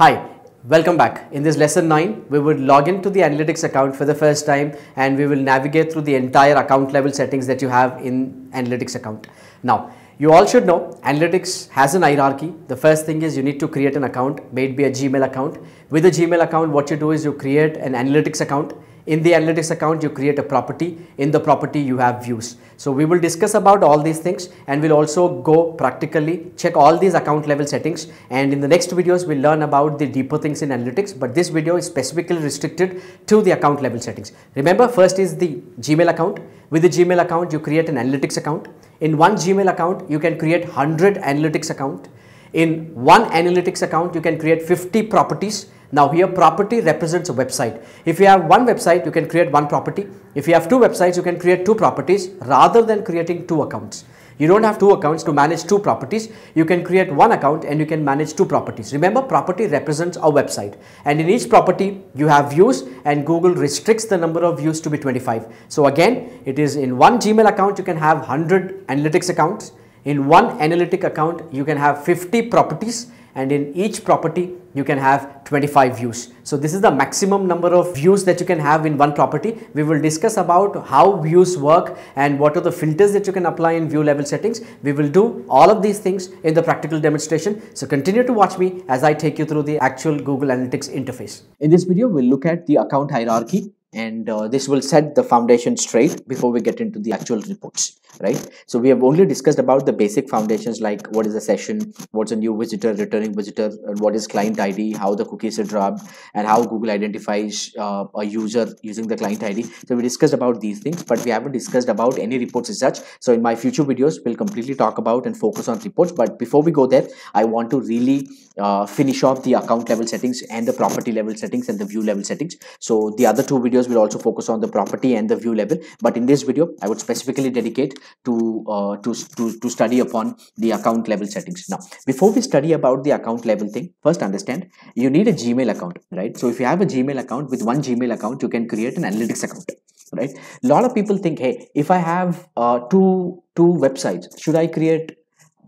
Hi, welcome back. In this lesson 9, we will log into the analytics account for the first time and we will navigate through the entire account level settings that you have in analytics account. Now, you all should know analytics has an hierarchy. The first thing is you need to create an account, may it be a Gmail account. With a Gmail account, what you do is you create an analytics account in the analytics account, you create a property. In the property, you have views. So we will discuss about all these things and we'll also go practically check all these account level settings. And in the next videos, we'll learn about the deeper things in analytics. But this video is specifically restricted to the account level settings. Remember, first is the Gmail account. With the Gmail account, you create an analytics account. In one Gmail account, you can create 100 analytics account. In one analytics account, you can create 50 properties now here property represents a website. If you have one website, you can create one property. If you have two websites, you can create two properties rather than creating two accounts. You don't have two accounts to manage two properties. You can create one account and you can manage two properties. Remember, property represents a website. And in each property, you have views and Google restricts the number of views to be 25. So again, it is in one Gmail account, you can have 100 analytics accounts. In one analytic account, you can have 50 properties and in each property you can have 25 views. So this is the maximum number of views that you can have in one property. We will discuss about how views work and what are the filters that you can apply in view level settings. We will do all of these things in the practical demonstration. So continue to watch me as I take you through the actual Google Analytics interface. In this video, we'll look at the account hierarchy and uh, this will set the foundation straight before we get into the actual reports right? So we have only discussed about the basic foundations like what is a session what's a new visitor returning visitor what is client id how the cookies are dropped and how google identifies uh, a user using the client id so we discussed about these things but we haven't discussed about any reports as such. So in my future videos we'll completely talk about and focus on reports. But before we go there i want to really uh, finish off the account level settings and the property level settings and the view level settings. So the other two videos will also focus on the property and the view level but in this video i would specifically dedicate to, uh, to, to, to study upon the account level settings. Now, before we study about the account level thing, first understand you need a Gmail account, right? So if you have a Gmail account, with one Gmail account, you can create an analytics account, right? A lot of people think, hey, if I have uh, two, two websites, should I create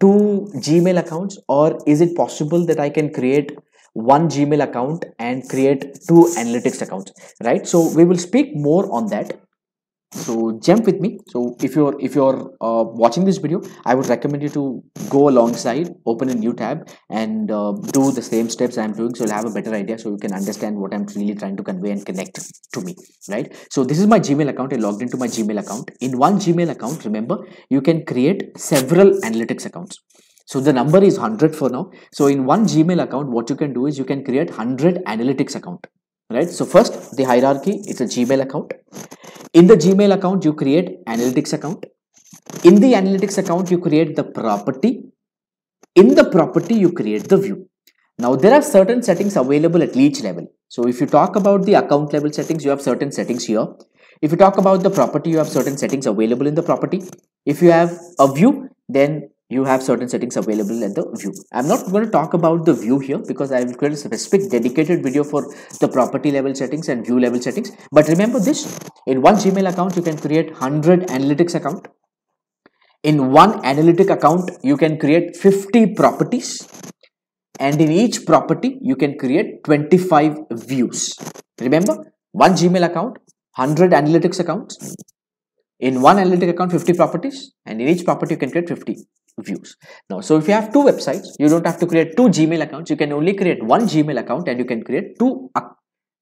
two Gmail accounts or is it possible that I can create one Gmail account and create two analytics accounts, right? So we will speak more on that. So jump with me. So if you're if you're uh, watching this video i would recommend you to go alongside open a new tab and uh, do the same steps i'm doing. So you'll have a better idea. So you can understand what i'm really trying to convey and connect to me right? So this is my gmail account. I logged into my gmail account. In one gmail account remember you can create several analytics accounts so the number is 100 for now. So in one gmail account what you can do is you can create 100 analytics account right? So first the hierarchy it's a gmail account. In the gmail account you create analytics account. In the analytics account you create the property. In the property you create the view. Now there are certain settings available at each level. So if you talk about the account level settings you have certain settings here. If you talk about the property you have certain settings available in the property. If you have a view then you have certain settings available in the view. I'm not going to talk about the view here because I will create a specific dedicated video for the property level settings and view level settings. But remember this, in one Gmail account, you can create 100 analytics account. In one analytic account, you can create 50 properties. And in each property, you can create 25 views. Remember, one Gmail account, 100 analytics accounts. In one analytic account, 50 properties. And in each property, you can create 50 views. Now, so if you have two websites, you don't have to create two Gmail accounts. You can only create one Gmail account and you can create two, uh,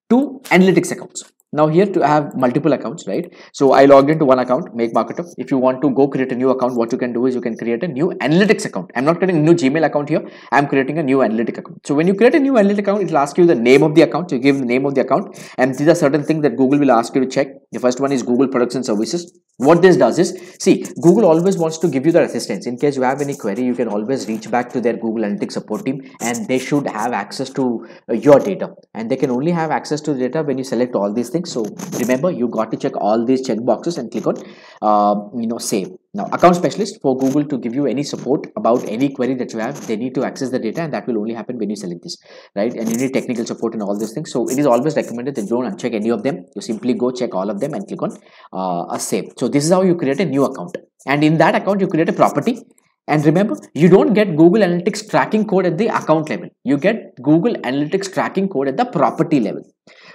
two analytics accounts now here to have multiple accounts right? So i logged into one account make marketer if you want to go create a new account what you can do is you can create a new analytics account. I'm not creating a new gmail account here. I'm creating a new analytic account. So when you create a new analytic account it will ask you the name of the account. You give the name of the account. And these are certain things that google will ask you to check. The first one is google products and services. What this does is see google always wants to give you the assistance. In case you have any query you can always reach back to their google analytics support team and they should have access to uh, your data. And they can only have access to the data when you select all these things so. Remember you got to check all these check boxes and click on uh, you know save. Now account specialist for google to give you any support about any query that you have they need to access the data and that will only happen when you select this right? And you need technical support and all these things. So it is always recommended that you don't uncheck any of them. You simply go check all of them and click on uh, a save. So this is how you create a new account. And in that account you create a property. And remember you don't get google analytics tracking code at the account level. You get google analytics tracking code at the property level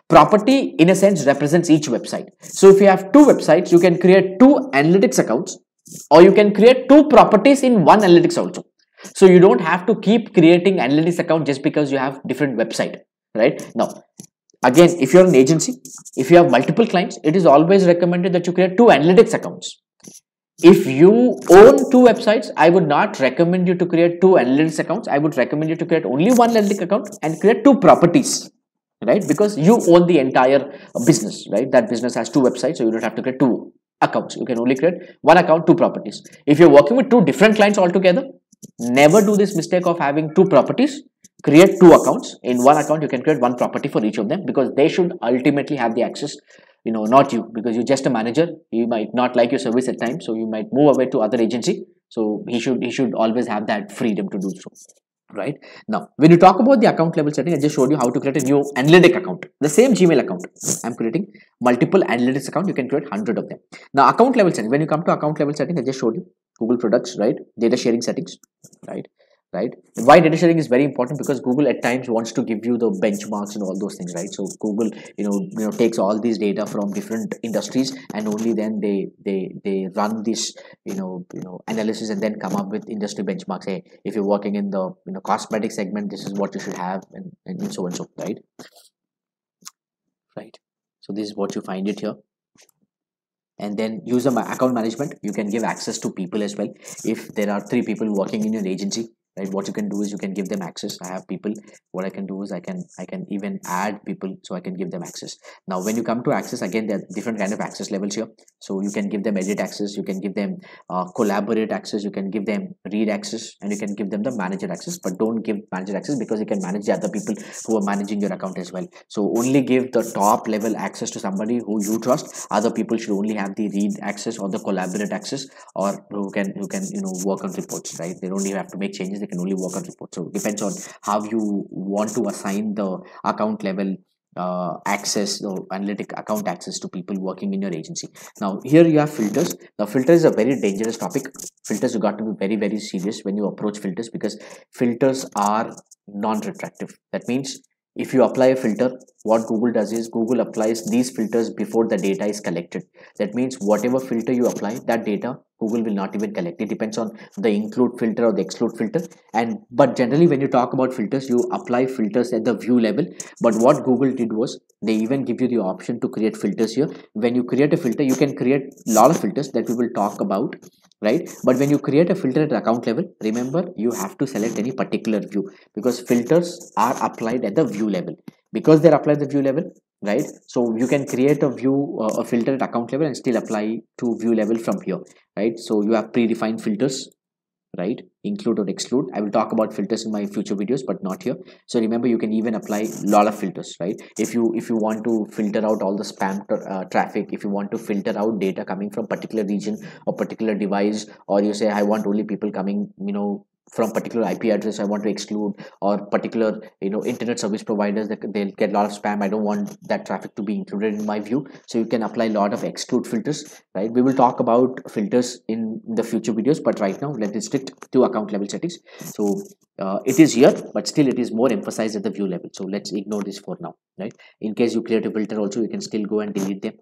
property in a sense represents each website. So if you have two websites you can create two analytics accounts or you can create two properties in one analytics also. So you don't have to keep creating analytics account just because you have different website right? Now again if you're an agency if you have multiple clients it is always recommended that you create two analytics accounts. If you own two websites i would not recommend you to create two analytics accounts. I would recommend you to create only one analytics account and create two properties right? Because you own the entire business right? That business has two websites so you don't have to create two accounts. You can only create one account two properties. If you're working with two different clients altogether never do this mistake of having two properties. Create two accounts. In one account you can create one property for each of them because they should ultimately have the access you know not you because you're just a manager. You might not like your service at times so you might move away to other agency. So he should he should always have that freedom to do so right? Now when you talk about the account level setting i just showed you how to create a new analytic account. The same gmail account i'm creating multiple analytics account you can create 100 of them. Now account level setting when you come to account level setting i just showed you google products right? Data sharing settings right right? Why data sharing is very important? Because google at times wants to give you the benchmarks and all those things right? So google you know you know takes all these data from different industries and only then they they they run this you know you know analysis and then come up with industry benchmarks. Hey if you're working in the you know cosmetic segment this is what you should have and, and so and so right? Right. So this is what you find it here. And then user account management you can give access to people as well. If there are three people working in your agency right? What you can do is you can give them access. I have people what i can do is i can i can even add people so i can give them access. Now when you come to access again there are different kind of access levels here. So you can give them edit access you can give them uh, collaborate access you can give them read access and you can give them the manager access. But don't give manager access because you can manage the other people who are managing your account as well. So only give the top level access to somebody who you trust. Other people should only have the read access or the collaborate access or who can who can you know work on reports right? They don't even have to make changes they can only work on reports. So it depends on how you want to assign the account level uh, access or analytic account access to people working in your agency. Now here you have filters. Now filter is a very dangerous topic. Filters you got to be very very serious when you approach filters because filters are non-retractive. That means if you apply a filter what google does is google applies these filters before the data is collected. That means whatever filter you apply that data google will not even collect. It depends on the include filter or the exclude filter. And but generally when you talk about filters you apply filters at the view level. But what google did was they even give you the option to create filters here. When you create a filter you can create a lot of filters that we will talk about right? But when you create a filter at account level remember you have to select any particular view. Because filters are applied at the view level. Because they're applied at the view level right? So you can create a view uh, a filter at account level and still apply to view level from here right? So you have predefined filters right? Include or exclude. I will talk about filters in my future videos but not here. So remember you can even apply a lot of filters right? If you if you want to filter out all the spam uh, traffic if you want to filter out data coming from particular region or particular device or you say i want only people coming you know from particular IP address I want to exclude or particular you know internet service providers that they'll get a lot of spam. I don't want that traffic to be included in my view. So you can apply a lot of exclude filters right? We will talk about filters in the future videos but right now let us stick to account level settings. So uh, it is here but still it is more emphasized at the view level. So let's ignore this for now right? In case you create a filter also you can still go and delete them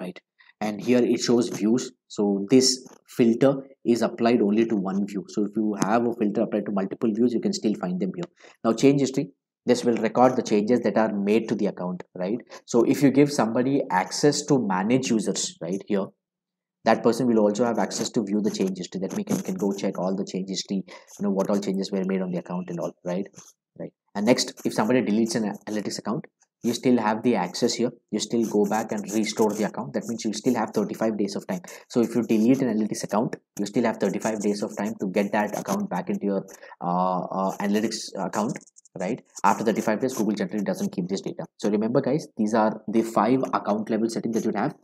right and here it shows views. So this filter is applied only to one view. So if you have a filter applied to multiple views you can still find them here. Now change history. This will record the changes that are made to the account right? So if you give somebody access to manage users right here that person will also have access to view the change history. That we can, can go check all the change history you know what all changes were made on the account and all right? Right. And next if somebody deletes an analytics account you still have the access here. You still go back and restore the account. That means you still have 35 days of time. So if you delete an analytics account you still have 35 days of time to get that account back into your uh, uh, analytics account right? After 35 days google generally doesn't keep this data. So remember guys these are the five account level settings that you have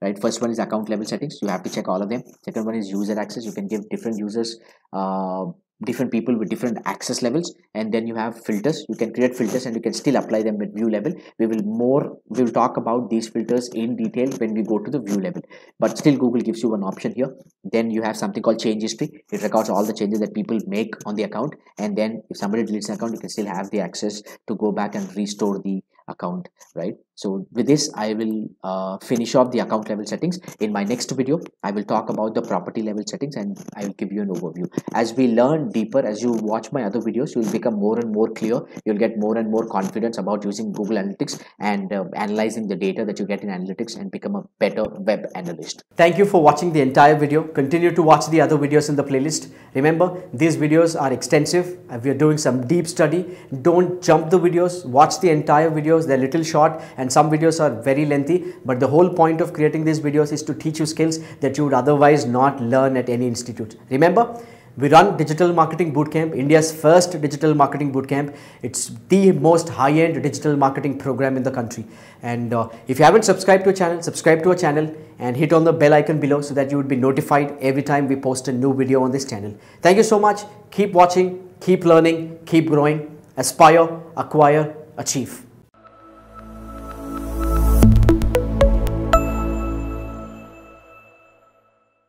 right? First one is account level settings. You have to check all of them. Second one is user access. You can give different users uh, different people with different access levels and then you have filters. You can create filters and you can still apply them at view level. We will more we will talk about these filters in detail when we go to the view level. But still google gives you one option here. Then you have something called change history it records all the changes that people make on the account. And then if somebody deletes an account you can still have the access to go back and restore the account right? So with this i will uh, finish off the account level settings. In my next video i will talk about the property level settings and i will give you an overview. As we learn deeper as you watch my other videos you'll become more and more clear. You'll get more and more confidence about using google analytics and uh, analyzing the data that you get in analytics and become a better web analyst. Thank you for watching the entire video. Continue to watch the other videos in the playlist. Remember these videos are extensive we are doing some deep study. Don't jump the videos. Watch the entire videos they're little short and some videos are very lengthy but the whole point of creating these videos is to teach you skills that you would otherwise not learn at any institute. Remember, we run Digital Marketing Bootcamp, India's first digital marketing bootcamp. It's the most high-end digital marketing program in the country. And uh, if you haven't subscribed to a channel, subscribe to our channel and hit on the bell icon below so that you would be notified every time we post a new video on this channel. Thank you so much. Keep watching, keep learning, keep growing, aspire, acquire, achieve.